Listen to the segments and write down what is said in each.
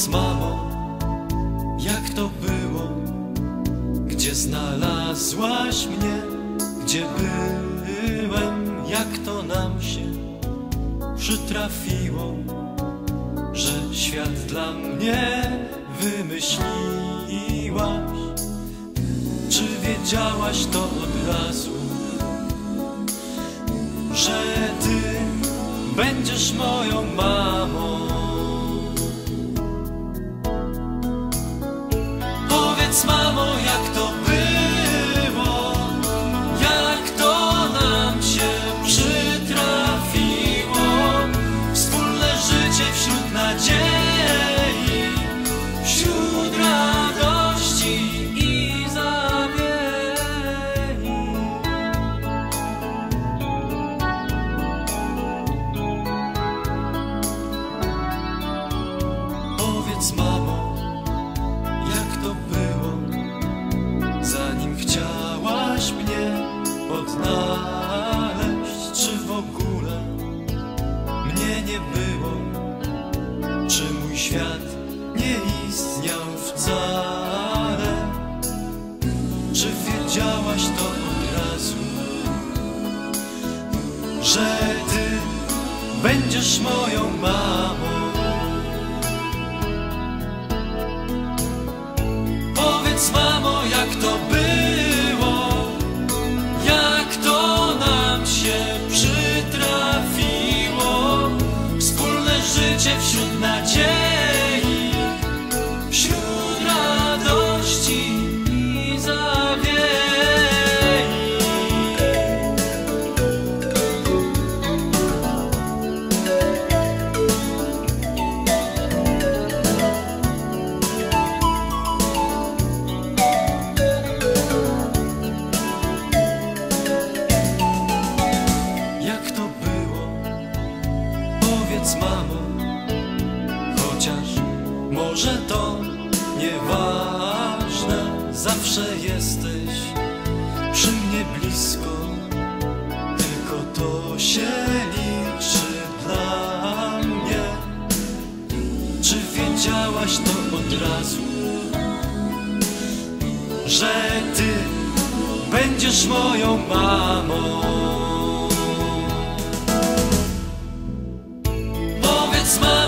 Powiedz mamo, jak to było, gdzie znalazłaś mnie, gdzie byłem, jak to nam się przytrafiło, że świat dla mnie wymyśliłaś. Czy wiedziałaś to od razu, że ty będziesz moją mamą? Powiedz mamo, jak to było, zanim chciałaś mnie odnaleźć, czy w ogóle mnie nie było, czy mój świat nie istniał wcale, czy wiedziałaś to od razu, że ty będziesz moją mamą. Powiedz mamo, jak to było, jak to nam się przytrafiło. Wspólne życie wśród Powiedz mamo, chociaż może to nieważne, zawsze jesteś przy mnie blisko, tylko to się liczy dla mnie. Czy wiedziałaś to od razu, że ty będziesz moją mamą? Powiedz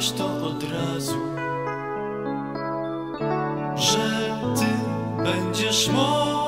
wiedziałaś to od razu, że ty będziesz mamą?